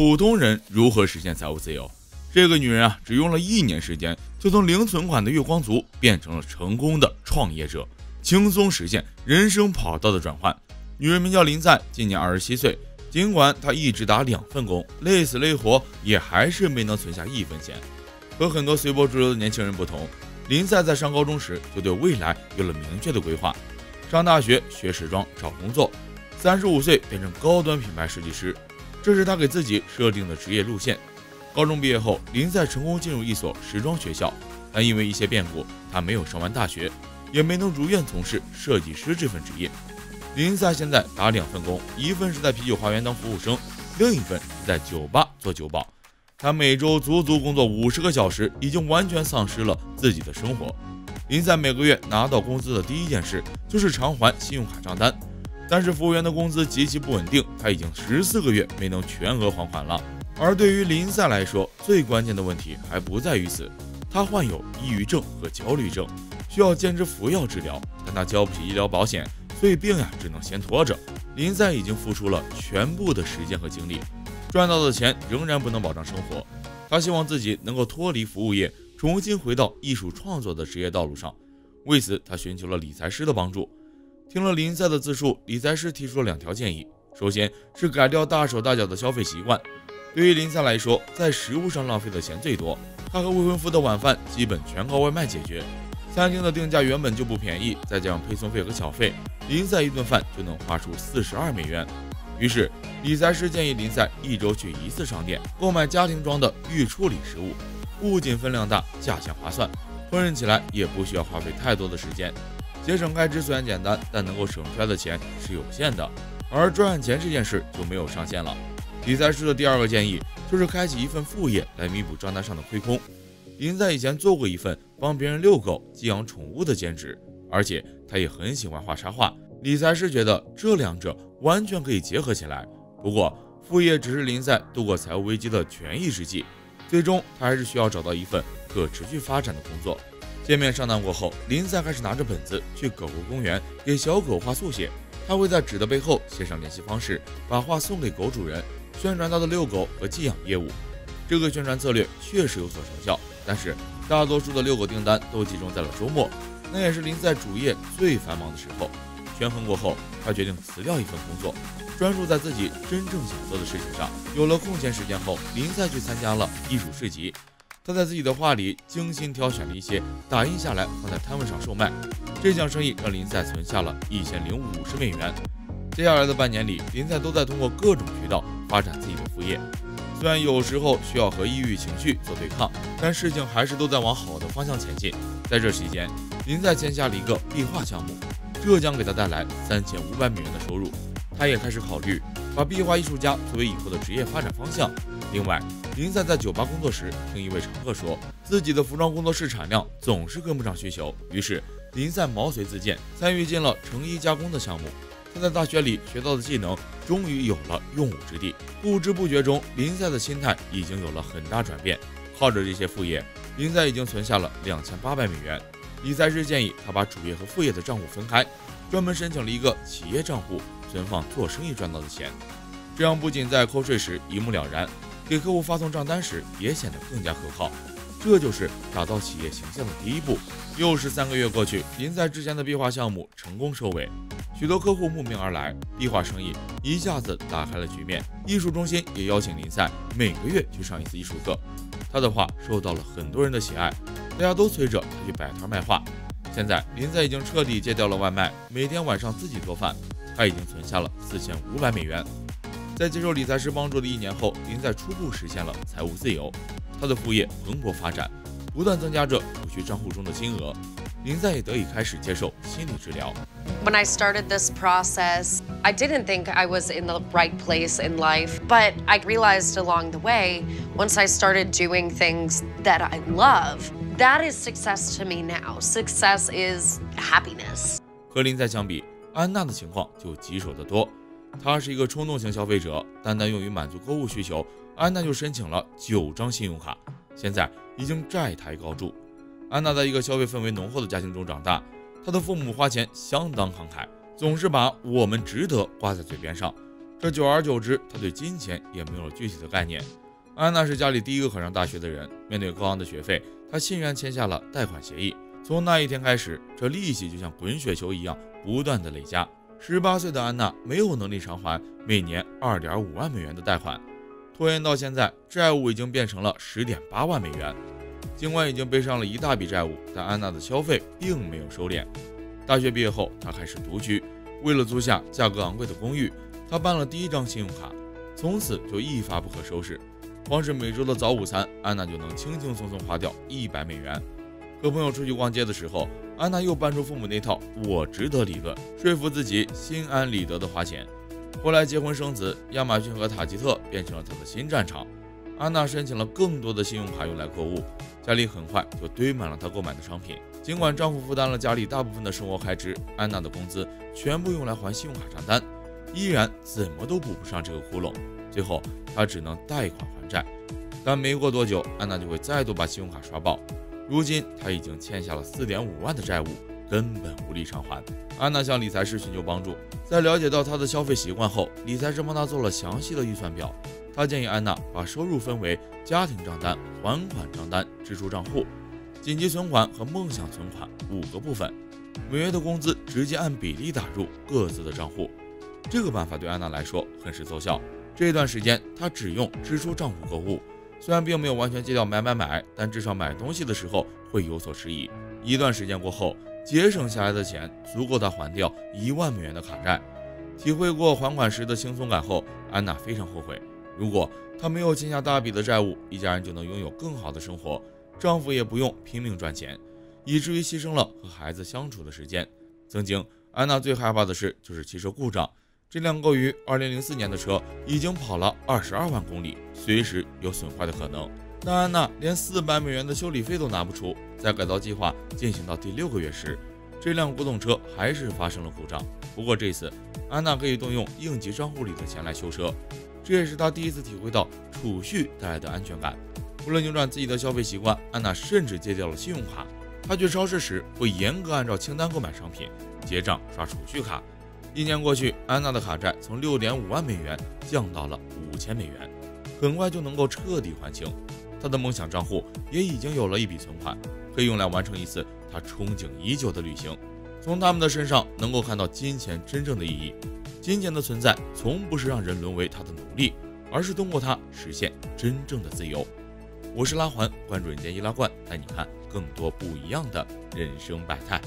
普通人如何实现财务自由？这个女人啊，只用了一年时间，就从零存款的月光族变成了成功的创业者，轻松实现人生跑道的转换。女人名叫林赛，今年二十七岁。尽管她一直打两份工，累死累活，也还是没能存下一分钱。和很多随波逐流的年轻人不同，林赛在上高中时就对未来有了明确的规划。上大学学时装，找工作，三十五岁变成高端品牌设计师，这是他给自己设定的职业路线。高中毕业后，林赛成功进入一所时装学校，但因为一些变故，他没有上完大学，也没能如愿从事设计师这份职业。林赛现在打两份工，一份是在啤酒花园当服务生，另一份是在酒吧做酒保。他每周足足工作五十个小时，已经完全丧失了自己的生活。林赛每个月拿到工资的第一件事就是偿还信用卡账单，但是服务员的工资极其不稳定，他已经十四个月没能全额还款了。而对于林赛来说，最关键的问题还不在于此，他患有抑郁症和焦虑症，需要兼职服药治疗，但他交不起医疗保险，所以病呀只能先拖着。林赛已经付出了全部的时间和精力。赚到的钱仍然不能保障生活，他希望自己能够脱离服务业，重新回到艺术创作的职业道路上。为此，他寻求了理财师的帮助。听了林赛的自述，理财师提出了两条建议：首先是改掉大手大脚的消费习惯。对于林赛来说，在食物上浪费的钱最多，他和未婚夫的晚饭基本全靠外卖解决。餐厅的定价原本就不便宜，再加上配送费和小费，林赛一顿饭就能花出四十二美元。于是，理财师建议林赛一周去一次商店购买家庭装的预处理食物，不仅分量大，价钱划算，烹饪起来也不需要花费太多的时间。节省开支虽然简单，但能够省出来的钱是有限的，而赚钱这件事就没有上限了。理财师的第二个建议就是开启一份副业来弥补账单上的亏空。林在以前做过一份帮别人遛狗、寄养宠物的兼职，而且他也很喜欢画插画。理财师觉得这两者完全可以结合起来，不过副业只是林在度过财务危机的权宜之计，最终他还是需要找到一份可持续发展的工作。见面上当过后，林赛开始拿着本子去狗狗公园给小狗画速写，他会在纸的背后写上联系方式，把画送给狗主人，宣传他的遛狗和寄养业务。这个宣传策略确实有所成效，但是大多数的遛狗订单都集中在了周末，那也是林赛主业最繁忙的时候。权衡过后，他决定辞掉一份工作，专注在自己真正想做的事情上。有了空闲时间后，林赛去参加了艺术市集。他在自己的画里精心挑选了一些，打印下来放在摊位上售卖。这项生意让林赛存下了一千零五十美元。接下来的半年里，林赛都在通过各种渠道发展自己的副业。虽然有时候需要和抑郁情绪做对抗，但事情还是都在往好的方向前进。在这期间，林赛签下了一个壁画项目。这将给他带来三千五百美元的收入，他也开始考虑把壁画艺术家作为以后的职业发展方向。另外，林赛在酒吧工作时，听一位常客说自己的服装工作室产量总是跟不上需求，于是林赛毛遂自荐，参与进了成衣加工的项目。他在大学里学到的技能终于有了用武之地，不知不觉中，林赛的心态已经有了很大转变。靠着这些副业，林赛已经存下了两千八百美元。理财师建议他把主业和副业的账户分开，专门申请了一个企业账户，存放做生意赚到的钱。这样不仅在扣税时一目了然，给客户发送账单时也显得更加可靠。这就是打造企业形象的第一步。又是三个月过去，林赛之前的壁画项目成功收尾，许多客户慕名而来，壁画生意一下子打开了局面。艺术中心也邀请林赛每个月去上一次艺术课，他的画受到了很多人的喜爱。大家都催着他去摆摊卖画。现在林赛已经彻底戒掉了外卖，每天晚上自己做饭。他已经存下了四千五百美元。在接受理财师帮助的一年后，林在初步实现了财务自由。他的副业蓬勃发展，不断增加着储蓄账户中的金额。林在也得以开始接受心理治疗。When I started this process, I didn't think I was in the right place in life, but I realized along the way, once I started doing things that I love, that is success to me now. Success is happiness. 和林在相比，安娜的情况就棘手得多。她是一个冲动型消费者，单单用于满足购物需求，安娜就申请了九张信用卡，现在已经债台高筑。安娜在一个消费氛围浓厚的家庭中长大，她的父母花钱相当慷慨，总是把“我们值得”挂在嘴边上。这久而久之，他对金钱也没有了具体的概念。安娜是家里第一个考上大学的人，面对高昂的学费，她欣然签下了贷款协议。从那一天开始，这利息就像滚雪球一样不断的累加。十八岁的安娜没有能力偿还每年二点五万美元的贷款，拖延到现在，债务已经变成了十点八万美元。尽管已经背上了一大笔债务，但安娜的消费并没有收敛。大学毕业后，她开始独居，为了租下价格昂贵的公寓。她办了第一张信用卡，从此就一发不可收拾。光是每周的早午餐，安娜就能轻轻松松花掉一百美元。和朋友出去逛街的时候，安娜又搬出父母那套“我值得”理论，说服自己心安理得的花钱。后来结婚生子，亚马逊和塔吉特变成了她的新战场。安娜申请了更多的信用卡用来购物，家里很快就堆满了她购买的商品。尽管丈夫负担了家里大部分的生活开支，安娜的工资全部用来还信用卡账单。依然怎么都补不上这个窟窿，最后她只能贷款还债。但没过多久，安娜就会再度把信用卡刷爆。如今他已经欠下了四点五万的债务，根本无力偿还。安娜向理财师寻求帮助，在了解到他的消费习惯后，理财师帮他做了详细的预算表。他建议安娜把收入分为家庭账单、还款账单、支出账户、紧急存款和梦想存款五个部分，每月的工资直接按比例打入各自的账户。这个办法对安娜来说很是奏效。这段时间，她只用支出账户购物，虽然并没有完全戒掉买买买，但至少买东西的时候会有所迟疑。一段时间过后，节省下来的钱足够她还掉一万美元的卡债。体会过还款时的轻松感后，安娜非常后悔。如果她没有欠下大笔的债务，一家人就能拥有更好的生活，丈夫也不用拼命赚钱，以至于牺牲了和孩子相处的时间。曾经，安娜最害怕的事就是汽车故障。这辆购于2004年的车已经跑了22万公里，随时有损坏的可能。但安娜连400美元的修理费都拿不出。在改造计划进行到第六个月时，这辆古董车还是发生了故障。不过这次，安娜可以动用应急账户里的钱来修车，这也是她第一次体会到储蓄带来的安全感。为了扭转自己的消费习惯，安娜甚至戒掉了信用卡。她去超市时会严格按照清单购买商品，结账刷储蓄卡。一年过去，安娜的卡债从六点五万美元降到了五千美元，很快就能够彻底还清。她的梦想账户也已经有了一笔存款，可以用来完成一次她憧憬已久的旅行。从他们的身上能够看到金钱真正的意义。金钱的存在从不是让人沦为他的奴隶，而是通过它实现真正的自由。我是拉环，关注人间易拉罐，带你看更多不一样的人生百态。